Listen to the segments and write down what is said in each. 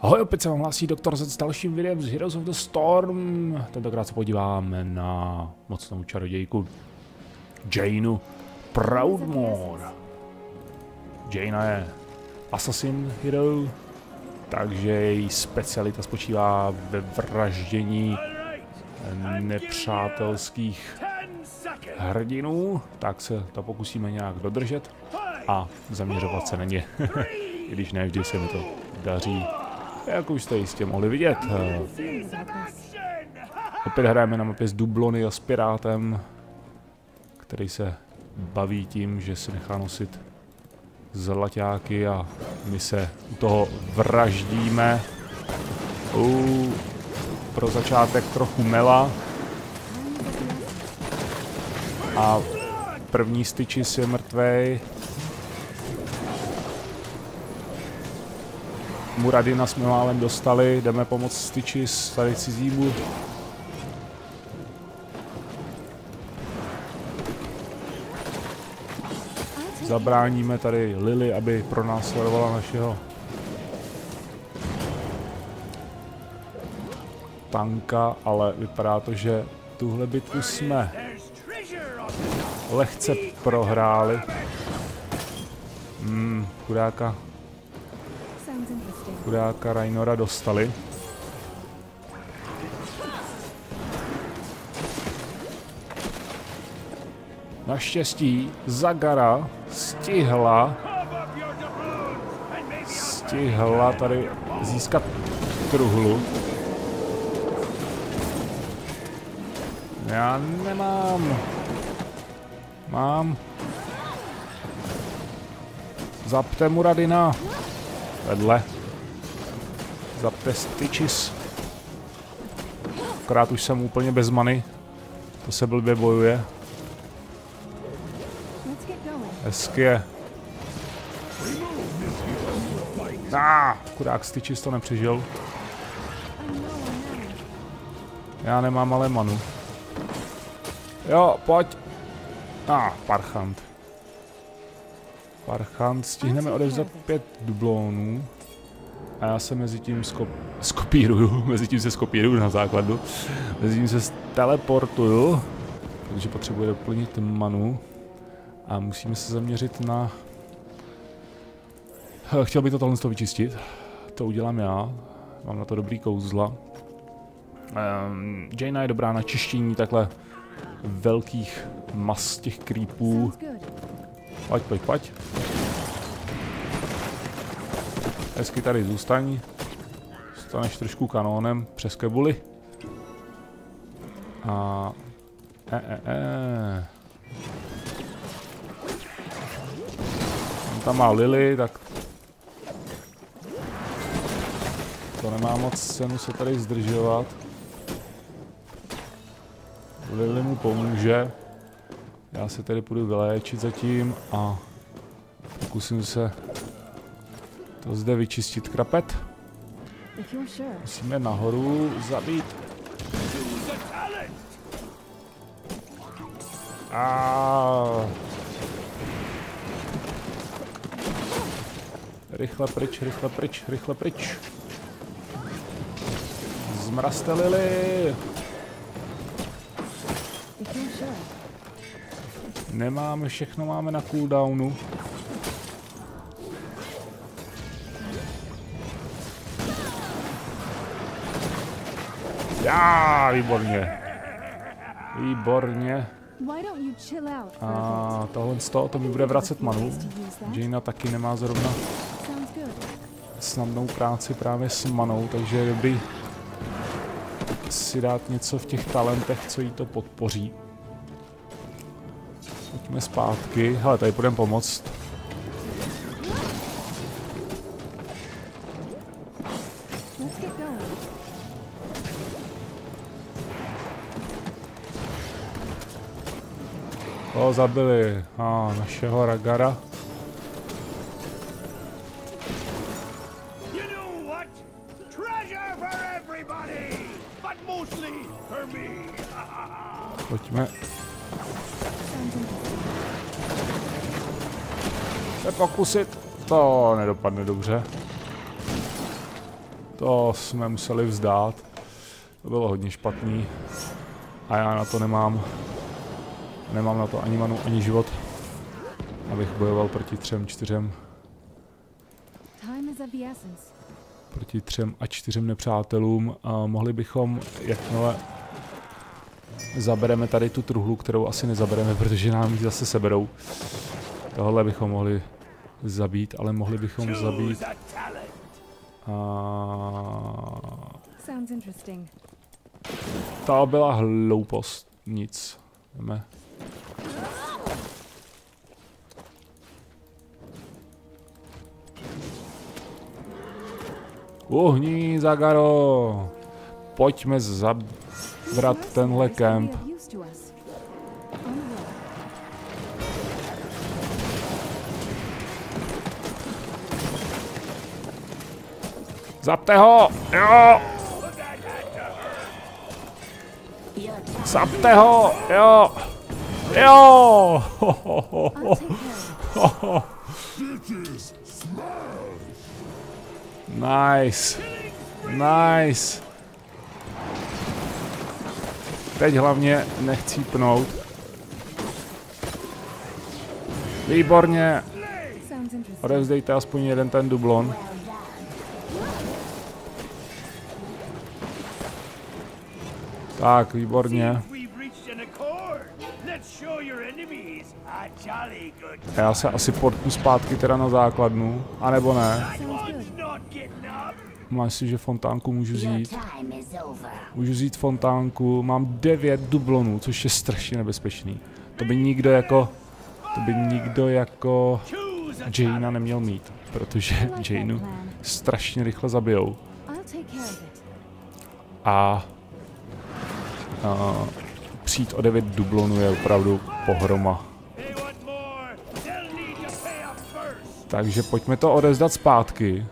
Ahoj, opět se vám hlásí Doktor Z s dalším videem z Heroes of the Storm. Tentokrát se podíváme na mocnou čarodějku Janeu Proudmore. Jaina je assassin hero, takže její specialita spočívá ve vraždění nepřátelských hrdinů, tak se to pokusíme nějak dodržet a zaměřovat se na ně. I když ne vždy se mi to daří jak už jste jistě mohli vidět. Opět hrajeme na mapě s Dublony a s Pirátem, který se baví tím, že si nechá nosit zlaťáky a my se u toho vraždíme. U, pro začátek trochu mela. A první styčis je mrtvej. Muradina jsme málem dostali, jdeme pomoct styči z tady cizímu. Zabráníme tady Lily, aby pro nás sledovala našeho tanka, ale vypadá to, že tuhle bitvu jsme lehce prohráli. Hmm, chudáka chudáka Rainora dostali. Naštěstí Zagara stihla stihla tady získat truhlu. Já nemám. Mám. Zapte mu Radina. Vedle. Zapte styčis. Akorát už jsem úplně bez many. To se blbě bojuje. Hezky je. Ah, chudák styčis to nepřežil. Já nemám ale manu. Jo, pojď. Ah, parchant. Parchant, stihneme odevzat pět dublónů. A já se mezi tím skop, skopíruju, mezi tím se skopíruju na základu, mezi tím se teleportuju, protože potřebuje doplnit manu a musíme se zaměřit na... Chtěl bych to tohle vyčistit, to udělám já, mám na to dobrý kouzla. Um, Jaina je dobrá na čištění takhle velkých mas těch creepů. Pojď, pojď, pojď. Hezky tady zůstaň. Staneš trošku kanónem přes kebuly. A... E, e, e. On tam má Lily, tak... To nemá moc cenu se tady zdržovat. Lily mu pomůže. Já se tady půjdu vyléčit zatím a pokusím se to zde vyčistit krapet. Musíme nahoru zabít. A Rychle pryč, rychle pryč, rychle pryč. Zmrazte Lily. Nemáme, všechno máme na cooldownu. Já, výborně. Výborně. A tohle z toho to mi bude vracet manu. Jaina taky nemá zrovna snadnou práci právě s manou, takže je dobrý si dát něco v těch talentech, co jí to podpoří. Pojďme zpátky. Hele, tady půjdeme pomoct. Toho zabili. A našeho Ragara. Pojďme. Se pokusit. To nedopadne dobře. To jsme museli vzdát. To bylo hodně špatný. A já na to nemám. Nemám na to ani manu, ani život. Abych bojoval proti třem, čtyřem. Proti třem a čtyřem nepřátelům. A mohli bychom, jakmile zabereme tady tu truhlu, kterou asi nezabereme, protože nám ji zase seberou. Tohle bychom mohli zabít, ale mohli bychom zabít... A... To byla hloupost. Nic. Jdeme. Uhní, Zagaro! Pojďme zabrat tenhle kemp. Zapte ho! Jo! Zapte ho! Jo! Jo! Nice. Nice. Teď hlavně nechci pnout. Výborně. Odevzdejte aspoň jeden ten dublon. Tak, výborně. Já se asi portnu zpátky teda na základnu, anebo ne. Máš si, že fontánku můžu zít. Můžu zít fontánku, mám 9 dublonů, což je strašně nebezpečný. To by nikdo jako, to by nikdo jako Jaina neměl mít, protože Jainu strašně rychle zabijou. A Uh, přijít o 9 dublonů je opravdu pohroma. Takže pojďme to odezdat zpátky.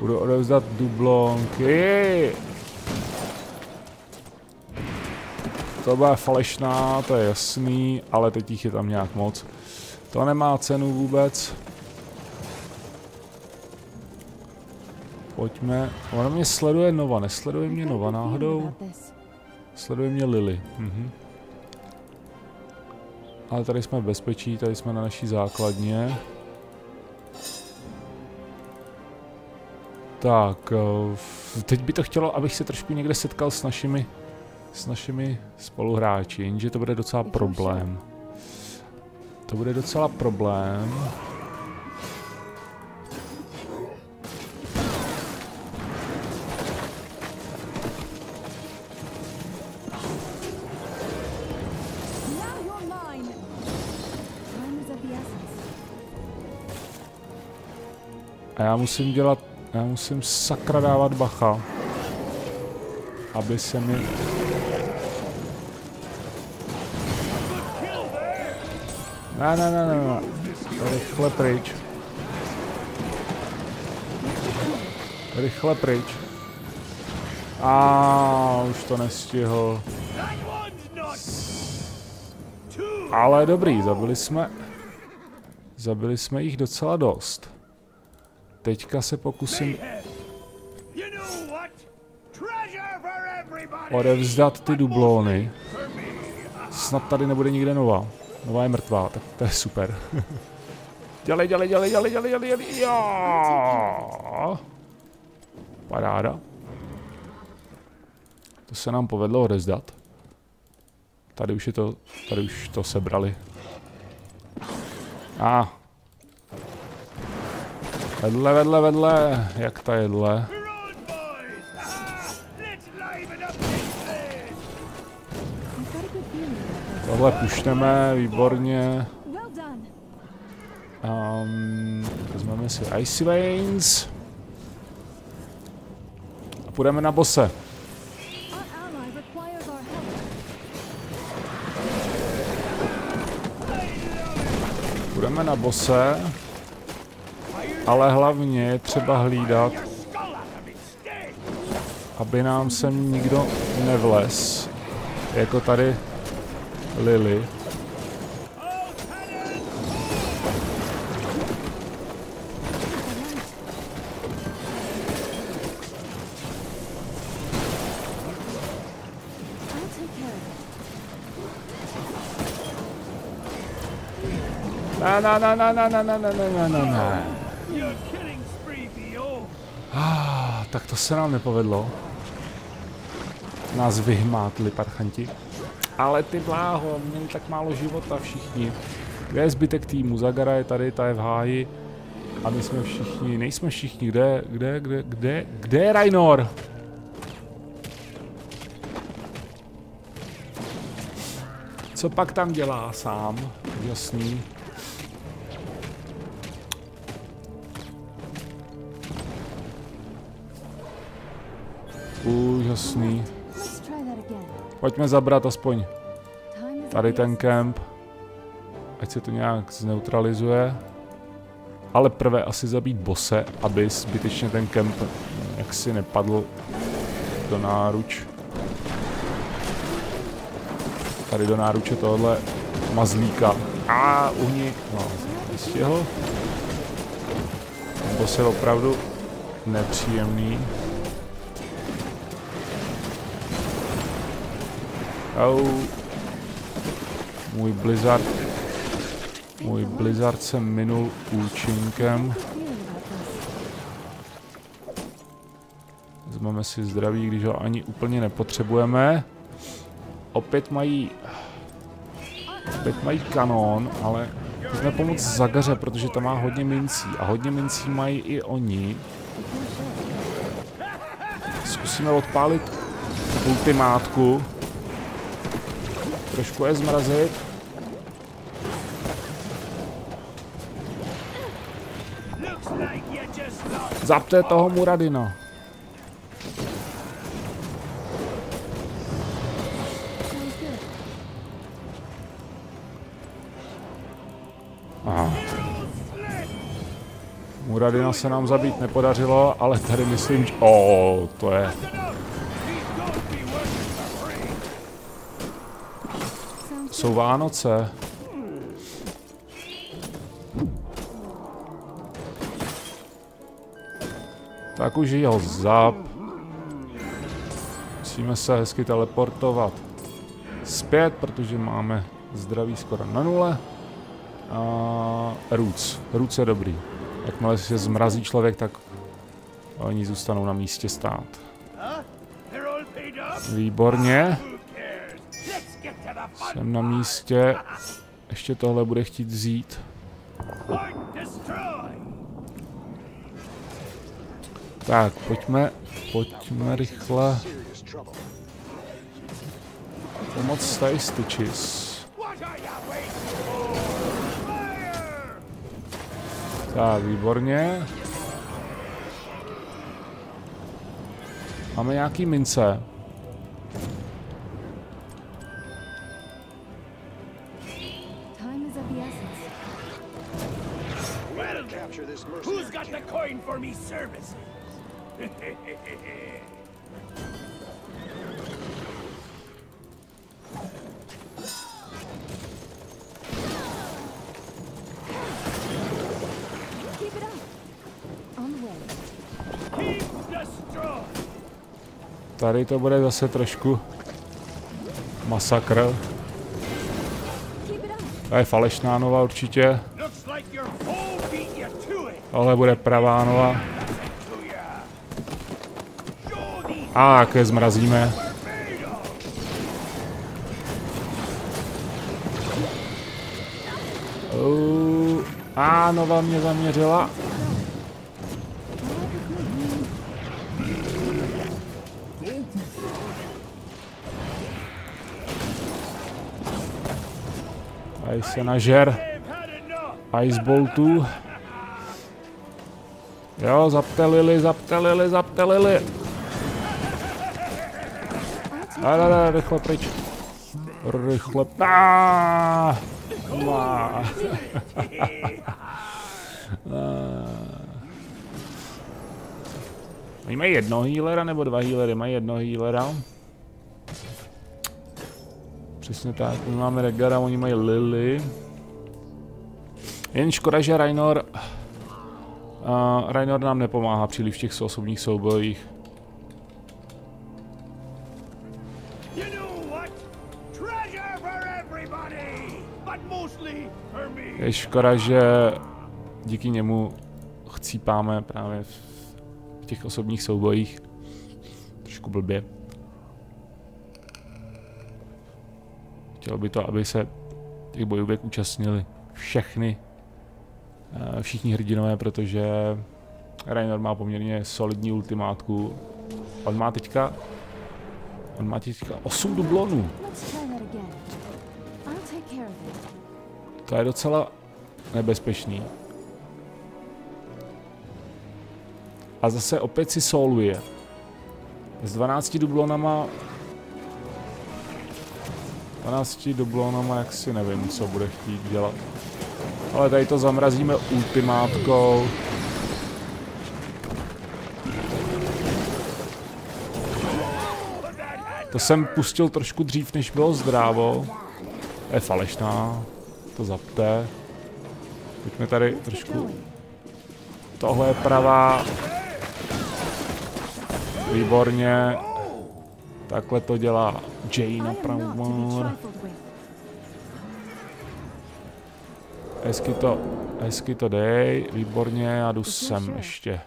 Budu odezdat dublonky. To byla falešná, to je jasný, ale teď jich je tam nějak moc. To nemá cenu vůbec. Pojďme. Ona mě sleduje Nova, nesleduje mě Nova náhodou? Sleduje mě Lily. Mhm. Ale tady jsme v bezpečí, tady jsme na naší základně. Tak, eh, teď by to chtělo, abych se trošku někde setkal s našimi, s našimi spoluhráči, jenže to bude docela problém. To bude docela problém. Já musím dělat, já musím sakra dávat bacha. Aby se mi... Ne, ne, ne, ne, ne. Rychle pryč. Rychle pryč. A už to nestihl. Ale dobrý, zabili jsme... Zabili jsme jich docela dost. Teďka se pokusím odevzdat ty dublóny. Snad tady nebude nikde nová. Nová je mrtvá, tak to je super. dělej, dělej, dělej, dělej, dělej, dělej, dělej, jo. Paráda. To se nám povedlo odezdat. Tady už je to, tady už to sebrali. A, ah, Vedle, vedle, vedle. Jak ta jedle? Tohle pušneme, výborně. Um, vezmeme si Icy Veins. A půjdeme na bose. Půjdeme na bose ale hlavně je třeba hlídat, aby nám sem nikdo nevles, jako tady Lily. Na na na na na na na na na na na na. Ah, tak to se nám nepovedlo. Nás vyhmátli parchanti. Ale ty bláho, měli tak málo života všichni. Kde je zbytek týmu? Zagara je tady, ta je v háji. A my jsme všichni, nejsme všichni, kde, kde, kde, kde, kde je Rainor? Co pak tam dělá sám? Jasný. Úžasný. Pojďme zabrat aspoň tady ten kemp. Ať se to nějak zneutralizuje. Ale prvé asi zabít bose, aby zbytečně ten kemp jaksi nepadl do náruč. Tady do náruče tohle mazlíka. A uhni. No, stihl. Boss je opravdu nepříjemný. Au. Můj Blizzard. Můj Blizzard se minul účinkem. Vezmeme si zdraví, když ho ani úplně nepotřebujeme. Opět mají... Opět mají kanón, ale můžeme pomoct Zagaře, protože tam má hodně mincí. A hodně mincí mají i oni. Zkusíme odpálit ultimátku. Trošku je zmrazit. Zapte toho Muradina. Aha. Muradina se nám zabít nepodařilo, ale tady myslím, že... O, to je... Jsou Vánoce. Tak už ho zap. Musíme se hezky teleportovat zpět, protože máme zdraví skoro na nule. A Roots. Roots je dobrý. Jakmile se zmrazí člověk, tak oni zůstanou na místě stát. Výborně. Jsem na místě. Ještě tohle bude chtít vzít. Tak, pojďme, pojďme rychle pomoct tady Stitches. Tak, výborně. Máme nějaký mince. Tady to bude zase trošku masakr. To je falešná nova určitě. Tohle bude pravá nova. A jak je zmrazíme. Uh, a Nova mě zaměřila. Tady se nažer Iceboltů. Jo, zaptelili, zaptelili, zaptelili. A da, da, rychle pryč. Rychle. Ah! Ah! Oni mají jedno healera nebo dva healery? Mají jedno healera. Přesně tak, my máme Regara, oni mají Lily. Jen škoda, že Rainor... Uh, Rainor nám nepomáhá příliš v těch osobních soubojích. Je škoda, že díky němu chcípáme právě v těch osobních soubojích. Trošku blbě. Chtěl by to, aby se těch bojůvek účastnili všechny, eh, všichni hrdinové, protože Rainer má poměrně solidní ultimátku. On má teďka, on má teďka 8 dublonů. To je docela nebezpečný. A zase opět si soluje. S 12 dublonama 12 dublonama, jak si nevím, co bude chtít dělat. Ale tady to zamrazíme ultimátkou. To jsem pustil trošku dřív, než bylo zdrávo. Je falešná. To zapte. Pojďme tady trošku... Tohle je pravá. Výborně. Takhle to dělá Jane Proudmore. Hezky to, hezky to dej, výborně, já jdu sem ještě.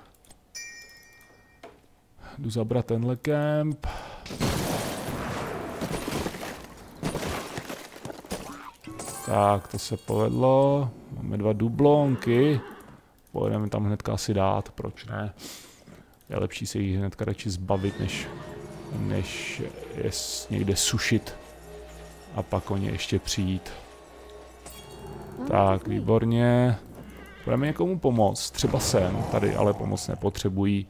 Jdu zabrat tenhle kemp. Tak, to se povedlo. Máme dva dublonky. Pojedeme tam hnedka asi dát, proč ne? Je lepší se jich hnedka radši zbavit, než, než je někde sušit a pak o ně ještě přijít. Tak, výborně. Budeme někomu pomoct, třeba sem, tady ale pomoc nepotřebují.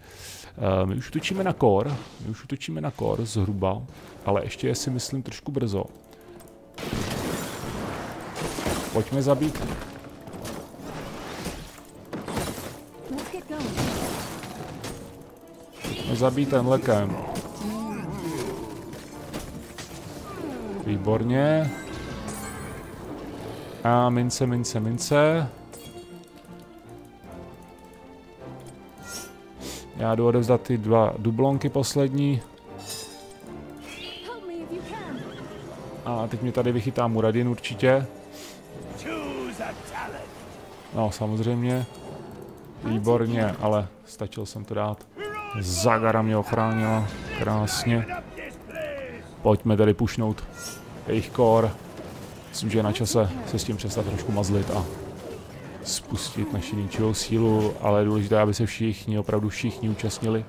Uh, my už utočíme na kor, my už utočíme na kor zhruba, ale ještě je si myslím trošku brzo. Pojďme zabít. Pojďme zabít tenhle kemp. Výborně. A mince, mince, mince. Já jdu odevzdat ty dva dublonky poslední. A teď mě tady vychytá Muradin určitě. No, samozřejmě. Výborně, ale stačil jsem to dát. Zagara mě ochránila. Krásně. Pojďme tady pušnout jejich core. Myslím, že je na čase se s tím přestat trošku mazlit a spustit naši ničivou sílu, ale je důležité, aby se všichni, opravdu všichni účastnili.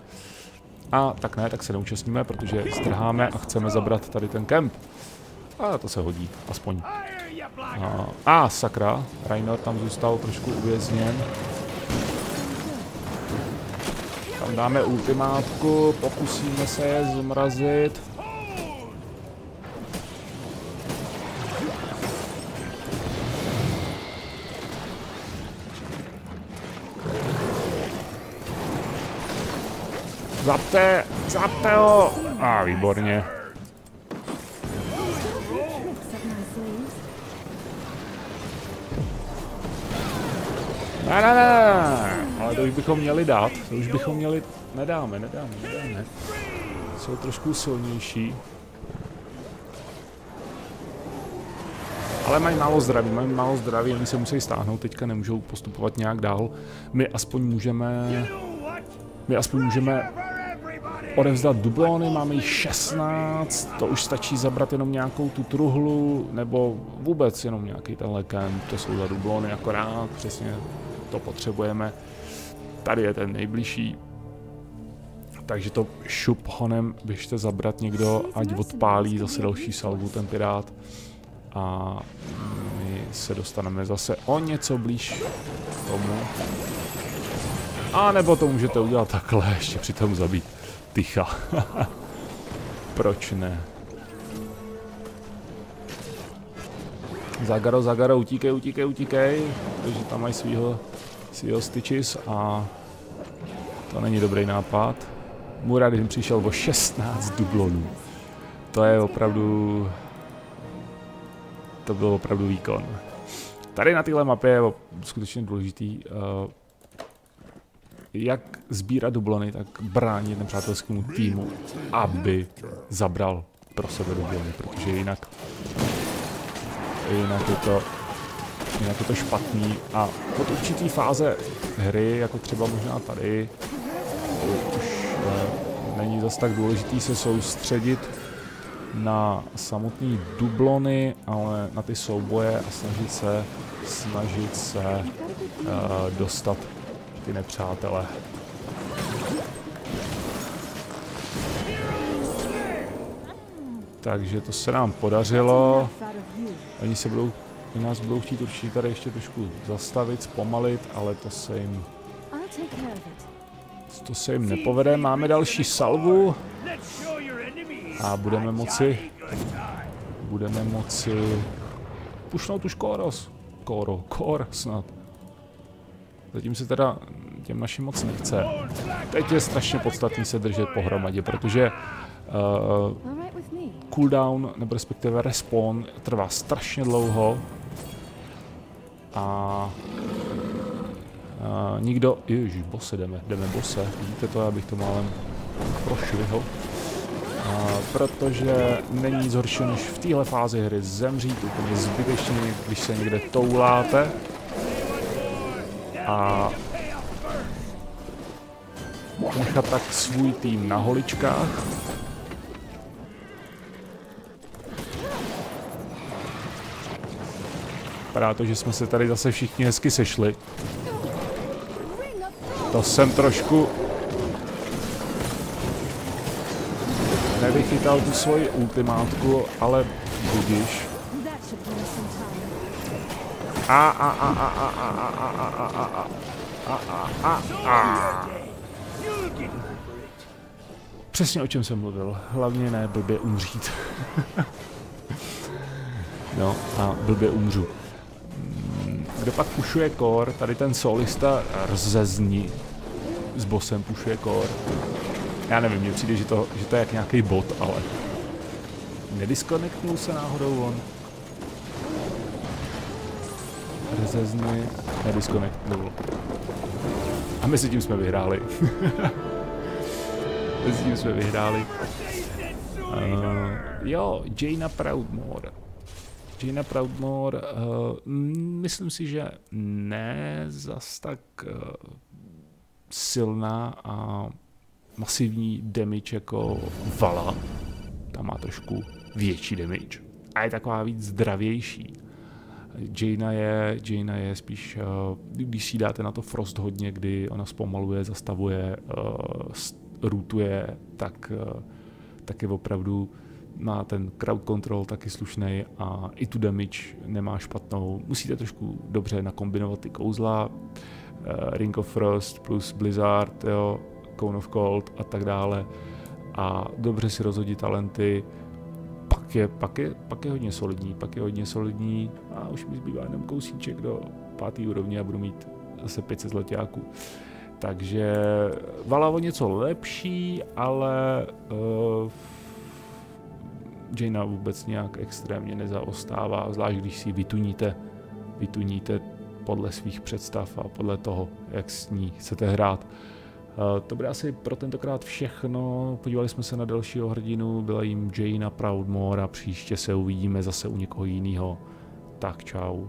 A tak ne, tak se neúčastníme, protože strháme a chceme zabrat tady ten kemp. A to se hodí, aspoň. A, a sakra, Rainer tam zůstal trošku uvězněn. Tam dáme ultimátku, pokusíme se je zmrazit. Zapte, zapte ho! A, ah, výborně. Ne, ne, ne, ale to už bychom měli dát, to už bychom měli, nedáme, nedáme, nedáme. Jsou trošku silnější. Ale mají málo zdraví, mají málo zdraví, oni se musí stáhnout, teďka nemůžou postupovat nějak dál. My aspoň můžeme, my aspoň můžeme odevzdat dublony, máme jich 16, to už stačí zabrat jenom nějakou tu truhlu, nebo vůbec jenom nějaký ten kemp, to jsou za dublony akorát, přesně to potřebujeme. Tady je ten nejbližší, takže to šup honem běžte zabrat někdo, ať odpálí zase další salvu ten pirát. A my se dostaneme zase o něco blíž tomu. A nebo to můžete udělat takhle, ještě přitom zabít tycha. Proč ne? Zagaro, Zagaro, utíkej, utíkej, utíkej, protože tam mají svýho, svýho styčis a to není dobrý nápad. Muradin přišel o 16 dublonů. To je opravdu... To byl opravdu výkon. Tady na téhle mapě je skutečně důležitý uh, jak sbírat dublony, tak bránit nepřátelskému týmu, aby zabral pro sebe dublony, protože jinak, jinak je to jinak je to špatný. A od určitý fáze hry, jako třeba možná tady, už uh, není zas tak důležitý se soustředit na samotné dublony, ale na ty souboje a snažit se, snažit se uh, dostat ty nepřátele. Takže to se nám podařilo. Oni se budou, oni nás budou chtít určitě tady ještě trošku zastavit, zpomalit, ale to se jim to se jim nepovede. Máme další salvu a budeme moci budeme moci pušnout už Koros. Koro, Kor snad. Zatím se teda těm našim moc nechce. Teď je strašně podstatný se držet pohromadě, protože uh, cooldown, nebo respektive respawn, trvá strašně dlouho. A, a nikdo, ježiš, bose jdeme, jdeme bose, vidíte to, já bych to málem prošvihl. A, protože není nic horšího, než v téhle fázi hry zemřít úplně zbytečně, když se někde touláte. A nechat tak svůj tým na holičkách. Vypadá to, že jsme se tady zase všichni hezky sešli. To jsem trošku nevychytal tu svoji ultimátku, ale budíš. A a a a a a a a a a a a a a a Přesně o čem jsem mluvil. Hlavně ne blbě umřít. no a blbě umřu. Kdo pak pušuje core, tady ten solista rzezní s bosem pušuje core. Já nevím, mně přijde, že to, že to je jak nějaký bot, ale nediskonektul se náhodou on. Rzezny nediskonektul. A mezi tím jsme vyhráli. mezi tím jsme vyhráli. Uh, jo, Jaina Proudmore. Gina Proudmore, uh, myslím si, že ne zas tak uh, silná a masivní damage jako Vala. Ta má trošku větší damage. A je taková víc zdravější. Jaina je, Jaina je spíš, uh, když si dáte na to Frost hodně, kdy ona zpomaluje, zastavuje, uh, routuje, tak, uh, tak je opravdu má ten crowd control taky slušný a i tu damage nemá špatnou. Musíte trošku dobře nakombinovat ty kouzla, Ring of Frost plus Blizzard, jo, Cone of Cold a tak dále a dobře si rozhodit talenty, pak je, pak, je, pak je hodně solidní, pak je hodně solidní a už mi zbývá jenom kousíček do pátý úrovně a budu mít zase 500 zlatáků. Takže Vala něco lepší, ale uh, Jaina vůbec nějak extrémně nezaostává, zvlášť když si vytuníte, vytuníte podle svých představ a podle toho, jak s ní chcete hrát. Eh, to bude asi pro tentokrát všechno. Podívali jsme se na dalšího hrdinu, byla jim Jaina Proudmore a příště se uvidíme zase u někoho jiného. Tak čau.